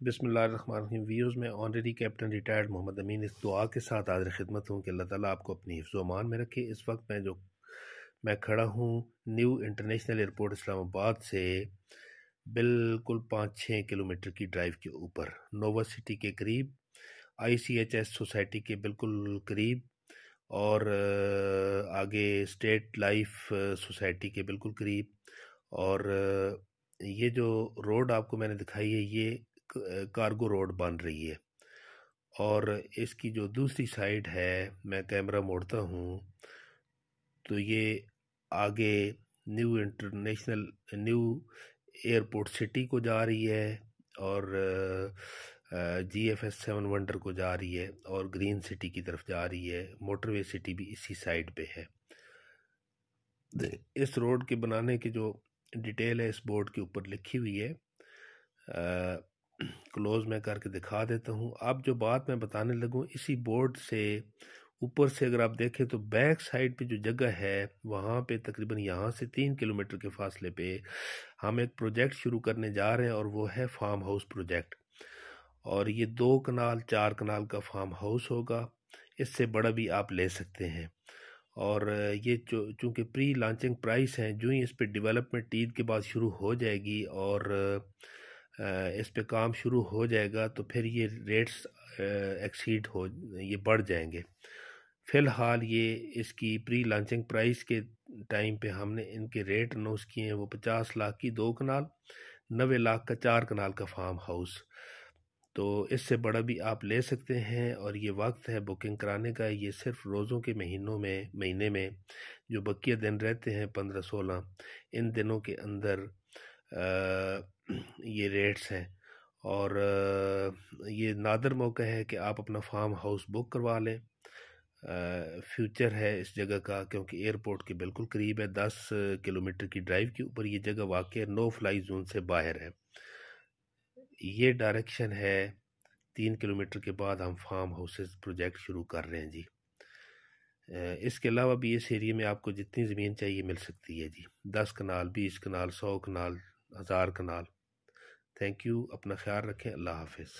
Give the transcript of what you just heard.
बिसमीम व्यूज़ में honorary captain retired Mohammad Amin, इस दुआ के साथ हाजिर खिदमत हूँ कि अल्लाह ताला आपको अपनी हिफ्ज़ में रखे। इस वक्त मैं जो, मैं खड़ा हूँ न्यू इंटरनेशनल एयरपोर्ट इस्लामाबाद से बिल्कुल पाँच छः किलोमीटर की ड्राइव के ऊपर नोवा सिटी के करीब I C H S society के बिल्कुल करीब और आगे स्टेट लाइफ सोसाइटी के बिल्कुल करीब। और ये जो रोड आपको मैंने दिखाई है, ये कार्गो रोड बन रही है। और इसकी जो दूसरी साइड है मैं कैमरा मोड़ता हूँ तो ये आगे new international new airport city को जा रही है और G F S seven wonder को जा रही है और ग्रीन सिटी की तरफ़ जा रही है। मोटरवे सिटी भी इसी साइड पे है। इस रोड के बनाने की जो डिटेल है इस बोर्ड के ऊपर लिखी हुई है क्लोज़ मैं करके दिखा देता हूँ। अब जो बात मैं बताने लगूँ, इसी बोर्ड से ऊपर से अगर आप देखें तो बैक साइड पे जो जगह है, वहाँ पे तकरीबन यहाँ से तीन किलोमीटर के फासले पे हम एक प्रोजेक्ट शुरू करने जा रहे हैं और वो है फार्म हाउस प्रोजेक्ट। और ये दो कनाल, चार कनाल का फार्म हाउस होगा। इससे बड़ा भी आप ले सकते हैं। और ये चूँकि प्री लॉन्चिंग प्राइस हैं, जो ही इस पर डेवलपमेंट ईद के बाद शुरू हो जाएगी और इस पे काम शुरू हो जाएगा तो फिर ये रेट्स एक्सीड हो, ये बढ़ जाएँगे। फ़िलहाल ये इसकी प्री लॉन्चिंग प्राइस के टाइम पे हमने इनके रेट अनाउंस किए हैं, वो पचास लाख की दो कनाल नबे लाख का चार कनाल का फार्म हाउस तो इससे बड़ा भी आप ले सकते हैं और ये वक्त है बुकिंग कराने का, ये सिर्फ़ रोज़ों के महीनों में, महीने में, जो बकिया दिन रहते हैं, पंद्रह सोलह, इन दिनों के अंदर ये रेट्स हैं और ये नादर मौका है कि आप अपना फार्म हाउस बुक करवा लें। फ्यूचर है इस जगह का क्योंकि एयरपोर्ट के बिल्कुल करीब है, दस किलोमीटर की ड्राइव के ऊपर ये जगह वाक़ नो फ्लाई जोन से बाहर है। ये डायरेक्शन है, तीन किलोमीटर के बाद हम फार्म हाउसेस प्रोजेक्ट शुरू कर रहे हैं जी। इसके अलावा भी इस एरिए में आपको जितनी ज़मीन चाहिए मिल सकती है जी। दस कनाल, बीस कनाल, सौ कनाल हज़ार कनाल थैंक यू अपना ख्याल रखें अल्लाह हाफिज़।